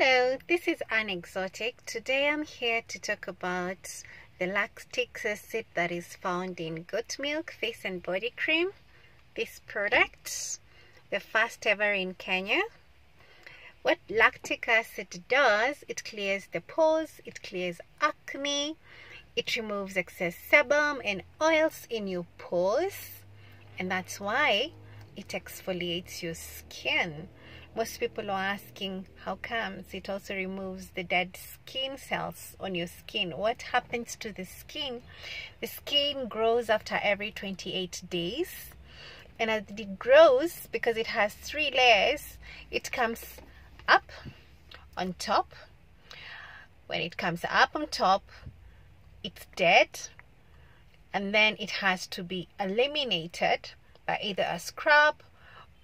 Hello, this is Ann Exotiq. Today I'm here to talk about the lactic acid that is found in goat milk, face and body cream. This product, the first ever in Kenya. What lactic acid does, it clears the pores, it clears acne, it removes excess sebum and oils in your pores and that's why it exfoliates your skin most people are asking how comes it also removes the dead skin cells on your skin? What happens to the skin? The skin grows after every 28 days. And as it grows because it has three layers it comes up on top. When it comes up on top it's dead. And then it has to be eliminated by either a scrub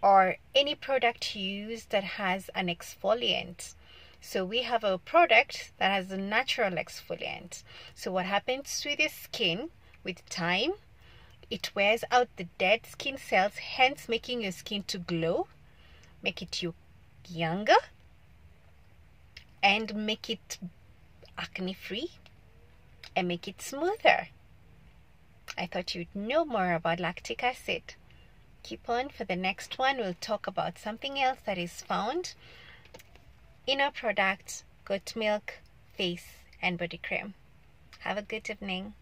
or any product used that has an exfoliant. So we have a product that has a natural exfoliant. So what happens to the skin with time? It wears out the dead skin cells, hence making your skin to glow, make it you younger, and make it acne free, and make it smoother. I thought you'd know more about lactic acid keep on for the next one. We'll talk about something else that is found in our product goat milk face and body cream. Have a good evening